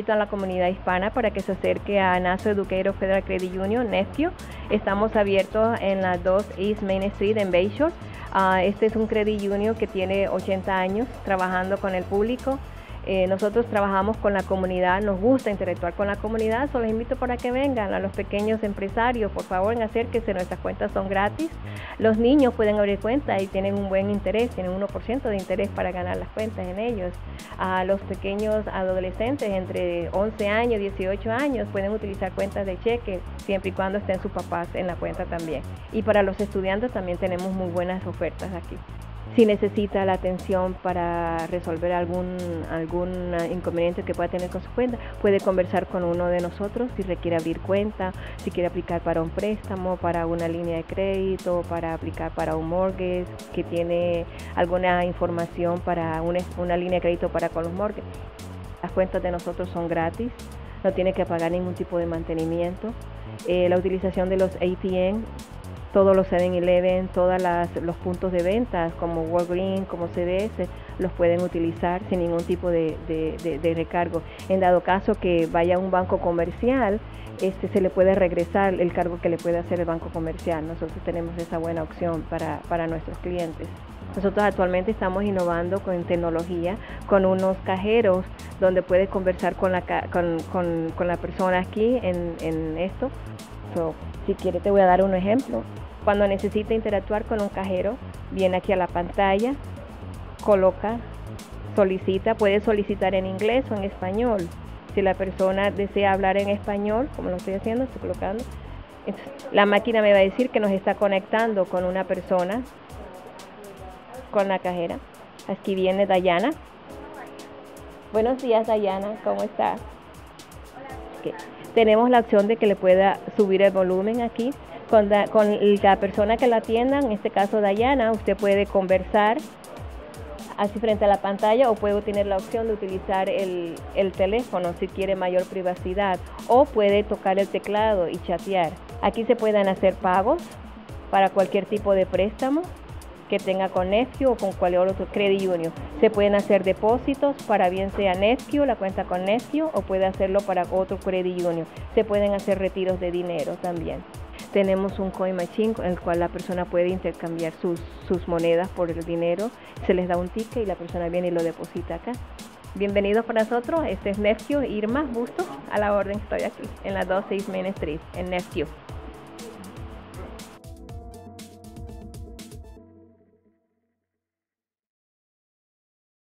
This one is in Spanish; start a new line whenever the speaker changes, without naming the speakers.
invito a la comunidad hispana para que se acerque a Naso Educator Federal Credit Union, NEFCU. Estamos abiertos en la 2 East Main Street en Bayshore. Ah, este es un credit union que tiene 80 años trabajando con el público. Eh, nosotros trabajamos con la comunidad, nos gusta interactuar con la comunidad, solo les invito para que vengan a los pequeños empresarios, por favor, en acérquense, nuestras cuentas son gratis. Los niños pueden abrir cuentas y tienen un buen interés, tienen 1% de interés para ganar las cuentas en ellos. A los pequeños adolescentes entre 11 años, 18 años pueden utilizar cuentas de cheque siempre y cuando estén sus papás en la cuenta también. Y para los estudiantes también tenemos muy buenas ofertas aquí si necesita la atención para resolver algún, algún inconveniente que pueda tener con su cuenta, puede conversar con uno de nosotros si requiere abrir cuenta, si quiere aplicar para un préstamo, para una línea de crédito, para aplicar para un mortgage, que tiene alguna información para una, una línea de crédito para con los mortgages. Las cuentas de nosotros son gratis, no tiene que pagar ningún tipo de mantenimiento. Eh, la utilización de los ATM todos los 7-Eleven, todos los puntos de venta como Walgreens, como CVS, los pueden utilizar sin ningún tipo de, recargo. En dado caso que vaya a un banco comercial, este, se le puede regresar el cargo que le puede hacer el banco comercial. Nosotros tenemos esa buena opción para, para nuestros clientes. Nosotros actualmente estamos innovando con tecnología, con unos cajeros donde puede conversar con la, con, con, la persona aquí en, en esto. si quiere te voy a dar un ejemplo. Cuando necesita interactuar con un cajero, viene aquí a la pantalla, coloca, solicita, puede solicitar en inglés o en español. Si la persona desea hablar en español, como lo estoy haciendo, estoy colocando, la máquina me va a decir que nos está conectando con una persona, con la cajera. Aquí viene Dayana. Buenos días, Dayana, ¿cómo está? Tenemos la opción de que le pueda subir el volumen aquí con, la persona que la atienda, en este caso Dayana, usted puede conversar así frente a la pantalla o puede tener la opción de utilizar el, el, teléfono si quiere mayor privacidad o puede tocar el teclado y chatear. Aquí se pueden hacer pagos para cualquier tipo de préstamo que tenga con Nefio o con cualquier otro credit union. Se pueden hacer depósitos para bien sea Nefio, la cuenta con Nefio o puede hacerlo para otro credit union. Se pueden hacer retiros de dinero también. Tenemos un coin machine en el cual la persona puede intercambiar sus, sus monedas por el dinero. Se les da un ticket y la persona viene y lo deposita acá. Bienvenidos para nosotros. Este es Nefio Irma Bustos. A la orden estoy aquí en la 26 Main Street, en Nefio.